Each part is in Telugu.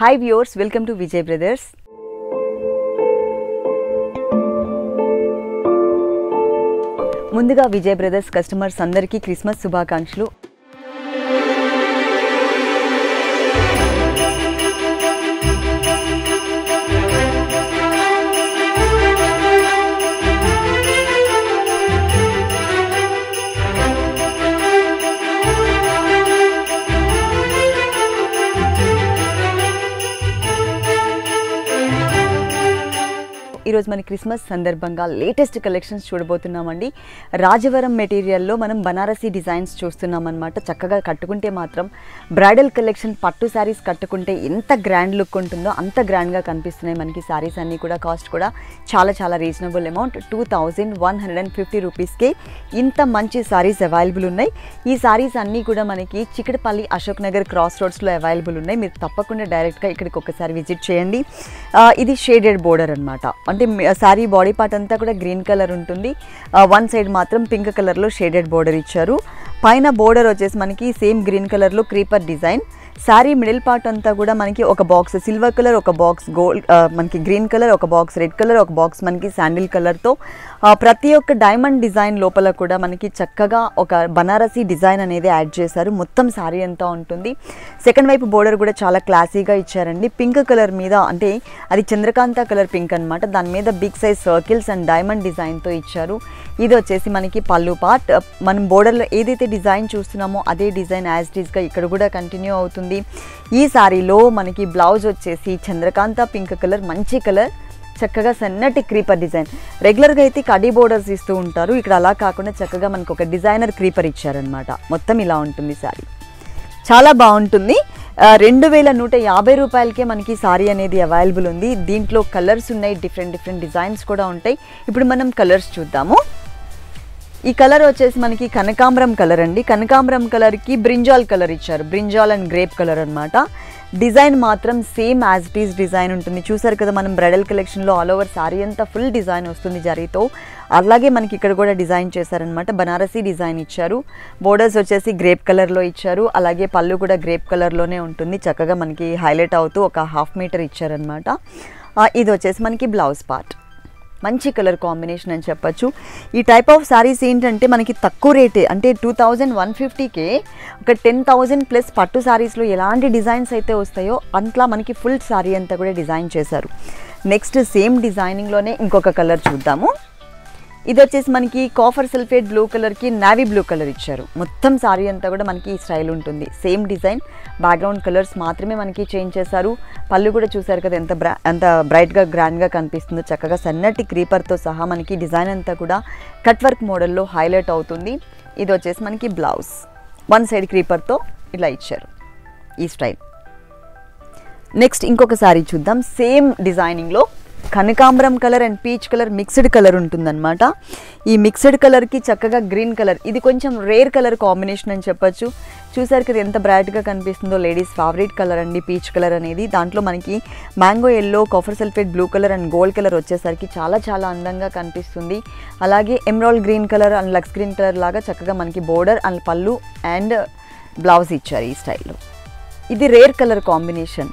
Hi viewers welcome to Vijay brothers ముందుగా విజయ్ బ్రదర్స్ కస్టమర్స్ అందరికీ క్రిస్మస్ శుభాకాంక్షలు. ఈరోజు మన క్రిస్మస్ సందర్భంగా లేటెస్ట్ కలెక్షన్స్ చూడబోతున్నామండి. రాజవరం మెటీరియల్లో మనం బనారసీ డిజైన్స్ చూస్తున్నాం అనమాట చక్కగా కట్టుకుంటే మాత్రం బ్రైడల్ కలెక్షన్ పట్టు శారీస్ కట్టుకుంటే ఎంత గ్రాండ్ లుక్ ఉంటుందో అంత గ్రాండ్గా కనిపిస్తున్నాయి. మనకి శారీస్ అన్నీ కూడా కాస్ట్ కూడా చాలా చాలా reasonable amount. Two thousand one hundred and fifty రూపీస్కే ఇంత మంచి శారీస్ అవైలబుల్ ఉన్నాయి. ఈ శారీస్ అన్నీ కూడా మనకి చికటపల్లి అశోక్ నగర్ క్రాస్ రోడ్స్లో అవైలబుల్ ఉన్నాయి. మీరు తప్పకుండా డైరెక్ట్గా ఇక్కడికి ఒకసారి విజిట్ చేయండి. ఇది షేడెడ్ బోర్డర్ అనమాట అంటే శారీ బాడీ పార్ట్ అంతా కూడా గ్రీన్ కలర్ ఉంటుంది. వన్ సైడ్ మాత్రం పింక్ కలర్లో షేడెడ్ బోర్డర్ ఇచ్చారు. పైన బోర్డర్ వచ్చేసి మనకి సేమ్ గ్రీన్ కలర్లో creeper design. Saree middle part అంతా కూడా మనకి ఒక బాక్స్ సిల్వర్ కలర్ ఒక బాక్స్ గోల్డ్ మనకి గ్రీన్ కలర్ ఒక బాక్స్ రెడ్ కలర్ ఒక బాక్స్ మనకి శాండిల్ కలర్తో ప్రతి ఒక్క డైమండ్ డిజైన్ లోపల కూడా మనకి చక్కగా ఒక బనారసీ డిజైన్ అనేది యాడ్ చేశారు. మొత్తం శారీ అంతా ఉంటుంది. సెకండ్ వైపు బోర్డర్ కూడా చాలా క్లాసీగా ఇచ్చారండి. పింక్ కలర్ మీద అంటే అది చంద్రకాంత కలర్ పింక్ అన్నమాట. దాని మీద big size circles and diamond డిజైన్తో ఇచ్చారు. ఇది వచ్చేసి మనకి పళ్ళు పార్ట్. మనం బోర్డర్లో ఏదైతే డిజైన్ చూస్తున్నామో అదే డిజైన్ యాజ్ డీజ్గా ఇక్కడ కూడా కంటిన్యూ అవుతుంది. ఈ సారీలో మనకి బ్లౌజ్ వచ్చేసి చంద్రకాంత పింక్ కలర్ మంచి కలర్ చక్కగా సన్నటి క్రీపర్ డిజైన్. రెగ్యులర్గా అయితే కడీ బోర్డర్స్ ఇస్తూ ఉంటారు. ఇక్కడ అలా కాకుండా చక్కగా మనకు ఒక డిజైనర్ క్రీపర్ ఇచ్చారనమాట మొత్తం ఇలా ఉంటుంది సారీ. చాలా బాగుంటుంది. రెండు వేల నూట యాభై రూపాయలకే మనకి సారీ అనేది అవైలబుల్ ఉంది. దీంట్లో కలర్స్ ఉన్నాయి డిఫరెంట్ డిఫరెంట్ డిజైన్స్ కూడా ఉంటాయి. ఇప్పుడు మనం కలర్స్ చూద్దాము. ఈ కలర్ వచ్చేసి మనకి కనకాంబరం కలర్ అండి. కనకాంబరం కలర్కి బ్రింజాల్ కలర్ ఇచ్చారు. బ్రింజాల్ అండ్ గ్రేప్ కలర్ అన్నమాట. డిజైన్ మాత్రం same as it is design ఉంటుంది. చూసారు కదా మనం బ్రైడల్ కలెక్షన్లో ఆల్ ఓవర్ సారీ అంతా ఫుల్ డిజైన్ వస్తుంది జరీతో. అలాగే మనకి ఇక్కడ కూడా డిజైన్ చేశారనమాట బనారసీ డిజైన్ ఇచ్చారు. బోర్డర్స్ వచ్చేసి గ్రేప్ కలర్లో ఇచ్చారు. అలాగే పళ్ళు కూడా గ్రేప్ కలర్లోనే ఉంటుంది. చక్కగా మనకి హైలైట్ అవుతూ ఒక హాఫ్ మీటర్ ఇచ్చారనమాట ఇది వచ్చేసి మనకి బ్లౌజ్ పార్ట్. మంచి కలర్ కాంబినేషన్ అని చెప్పొచ్చు. ఈ టైప్ ఆఫ్ శారీస్ ఏంటంటే మనకి తక్కువ రేటే అంటే టూ థౌజండ్ వన్ ఫిఫ్టీకే ఒక టెన్ థౌజండ్ ప్లస్ పట్టు శారీస్లో ఎలాంటి డిజైన్స్ అయితే వస్తాయో అంట్లా మనకి ఫుల్ శారీ అంతా కూడా డిజైన్ చేశారు. నెక్స్ట్ సేమ్ డిజైనింగ్లోనే ఇంకొక కలర్ చూద్దాము. ఇది వచ్చేసి మనకి కాఫర్ సల్ఫేట్ బ్లూ కలర్కి నావీ బ్లూ కలర్ ఇచ్చారు. మొత్తం సారీ అంతా కూడా మనకి ఈ స్టైల్ ఉంటుంది. సేమ్ డిజైన్ బ్యాక్గ్రౌండ్ కలర్స్ మాత్రమే మనకి చేంజ్ చేశారు. పళ్ళు కూడా చూసారు కదా ఎంత బ్రా ఎంత బ్రైట్గా గ్రాండ్గా కనిపిస్తుందో చక్కగా సన్నటి క్రీపర్తో సహా మనకి డిజైన్ అంతా కూడా కట్ వర్క్ మోడల్లో హైలైట్ అవుతుంది. ఇది వచ్చేసి మనకి బ్లౌజ్. వన్ సైడ్ క్రీపర్తో ఇలా ఇచ్చారు. ఈ స్టైల్. నెక్స్ట్ ఇంకొక సారీ చూద్దాం. సేమ్ డిజైనింగ్లో కనకాంబరం colour and peach colour mixed colour ఉంటుందన్నమాట. ఈ మిక్స్డ్ కలర్కి చక్కగా గ్రీన్ కలర్. ఇది కొంచెం రేర్ కలర్ కాంబినేషన్ అని చెప్పొచ్చు. చూసారు కదా ఎంత బ్రైట్గా కనిపిస్తుందో లేడీస్ ఫేవరెట్ కలర్ అండి పీచ్ కలర్ అనేది. దాంట్లో మనకి mango yellow copper sulphate blue colour and gold colour వచ్చేసరికి చాలా చాలా అందంగా కనిపిస్తుంది. అలాగే emerald green colour and lux green colour లాగా చక్కగా మనకి బోర్డర్ అండ్ పళ్ళు అండ్ బ్లౌజ్ ఇచ్చారు ఈ స్టైల్లో. ఇది రేర్ కలర్ కాంబినేషన్.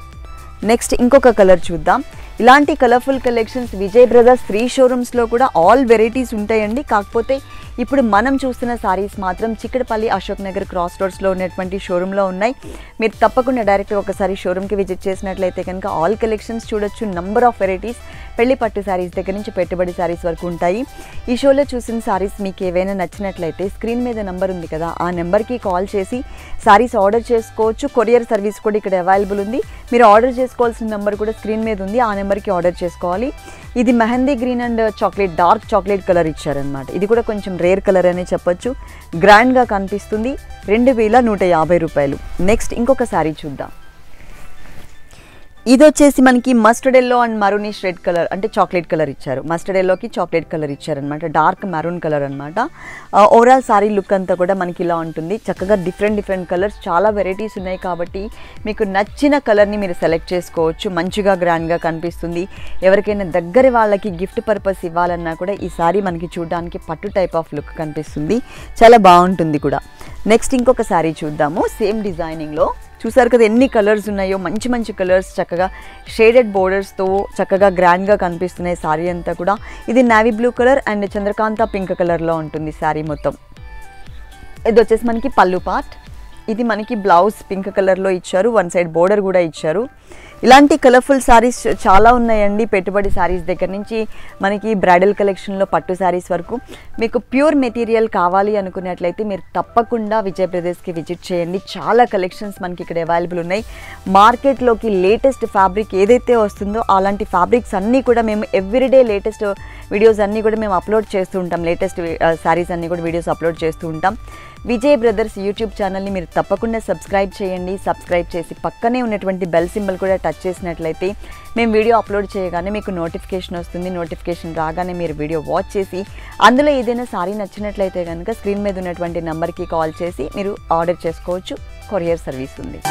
నెక్స్ట్ ఇంకొక కలర్ చూద్దాం. ఇలాంటి colourful collections Vijay brothers three షోరూమ్స్లో కూడా ఆల్ వెరైటీస్ ఉంటాయండి. కాకపోతే ఇప్పుడు మనం చూస్తున్న సారీస్ మాత్రం చిక్కడపల్లి అశోక్ నగర్ క్రాస్ రోడ్స్లో ఉన్నటువంటి షోరూంలో ఉన్నాయి. మీరు తప్పకుండా డైరెక్ట్గా ఒకసారి షోరూమ్కి విజిట్ చేసినట్లయితే కనుక ఆల్ కలెక్షన్స్ చూడొచ్చు. నంబర్ ఆఫ్ వెరైటీస్ పెళ్ళి పట్టు శారీస్ దగ్గర నుంచి పెట్టుబడి శారీస్ వరకు ఉంటాయి. ఈ షోలో చూసిన శారీస్ మీకు ఏవైనా నచ్చినట్లయితే స్క్రీన్ మీద నెంబర్ ఉంది కదా ఆ నెంబర్కి కాల్ చేసి శారీస్ ఆర్డర్ చేసుకోవచ్చు. కొరియర్ సర్వీస్ కూడా ఇక్కడ అవైలబుల్ ఉంది. మీరు ఆర్డర్ చేసుకోవాల్సిన నెంబర్ కూడా స్క్రీన్ మీద ఉంది. ఆ నెంబర్కి ఆర్డర్ చేసుకోవాలి. ఇది mehndi green and chocolate dark chocolate colour ఇచ్చారనమాట ఇది కూడా కొంచెం రేర్ కలర్ అనే చెప్పొచ్చు. గ్రాండ్గా కనిపిస్తుంది. రెండు వేల నూట యాభై రూపాయలు. నెక్స్ట్ ఇంకొక శారీ చూద్దాం. ఇది వచ్చేసి మనకి mustard yellow and maroonish red colour అంటే చాక్లెట్ కలర్ ఇచ్చారు. మస్టర్డ్ ఎల్లోకి చాక్లెట్ కలర్ ఇచ్చారనమాట డార్క్ మెరూన్ కలర్ అనమాట ఓవరాల్ సారీ లుక్ అంతా కూడా మనకి ఇలా ఉంటుంది. చక్కగా డిఫరెంట్ డిఫరెంట్ కలర్స్ చాలా వెరైటీస్ ఉన్నాయి కాబట్టి మీకు నచ్చిన కలర్ని మీరు సెలెక్ట్ చేసుకోవచ్చు. మంచిగా గ్రాండ్గా కనిపిస్తుంది. ఎవరికైనా దగ్గర వాళ్ళకి గిఫ్ట్ పర్పస్ ఇవ్వాలన్నా కూడా ఈ సారీ మనకి చూడడానికి పట్టు టైప్ ఆఫ్ లుక్ కనిపిస్తుంది. చాలా బాగుంటుంది కూడా. నెక్స్ట్ ఇంకొక సారీ చూద్దాము. సేమ్ డిజైనింగ్లో చూసారు కదా ఎన్ని కలర్స్ ఉన్నాయో మంచి మంచి కలర్స్ చక్కగా షేడెడ్ బోర్డర్స్తో చక్కగా గ్రాండ్గా కనిపిస్తున్నాయి శారీ అంతా కూడా. ఇది navy blue colour and Chandrakanta pink కలర్లో ఉంటుంది శారీ మొత్తం. ఇది వచ్చేసి మనకి పళ్ళు పార్ట్ ఇది మనకి బ్లౌజ్ పింక్ కలర్లో ఇచ్చారు వన్ సైడ్ బోర్డర్ కూడా ఇచ్చారు. ఇలాంటి కలర్ఫుల్ శారీస్ చాలా ఉన్నాయండి పెట్టుబడి శారీస్ దగ్గర నుంచి. మనకి బ్రైడల్ కలెక్షన్లో పట్టు శారీస్ వరకు. మీకు ప్యూర్ మెటీరియల్ కావాలి అనుకున్నట్లయితే మీరు తప్పకుండా విజయ్ బ్రదర్స్కి విజిట్ చేయండి. చాలా కలెక్షన్స్ మనకి ఇక్కడ అవైలబుల్ ఉన్నాయి. మార్కెట్లోకి లేటెస్ట్ ఫ్యాబ్రిక్ ఏదైతే వస్తుందో అలాంటి ఫ్యాబ్రిక్స్ అన్నీ కూడా మేము ఎవ్రీడే లేటెస్ట్ వీడియోస్ అన్నీ కూడా మేము అప్లోడ్ చేస్తూ ఉంటాం. లేటెస్ట్ శారీస్ uh, అన్నీ కూడా వీడియోస్ అప్లోడ్ చేస్తూ ఉంటాం. విజయ్ బ్రదర్స్ యూట్యూబ్ ఛానల్ని మీరు తప్పకుండా సబ్స్క్రైబ్ చేయండి. సబ్స్క్రైబ్ చేసి పక్కనే ఉన్నటువంటి బెల్ సింబల్ కూడా టచ్ టచ్ చేసినట్లయితే మేము వీడియో అప్లోడ్ చేయగానే మీకు నోటిఫికేషన్ వస్తుంది. నోటిఫికేషన్ రాగానే మీరు వీడియో వాచ్ చేసి అందులో ఏదైనా సారీ నచ్చినట్లయితే కనుక స్క్రీన్ మీద ఉన్నటువంటి నెంబర్కి కాల్ చేసి మీరు ఆర్డర్ చేసుకోవచ్చు. కొరియర్ సర్వీస్ ఉంది.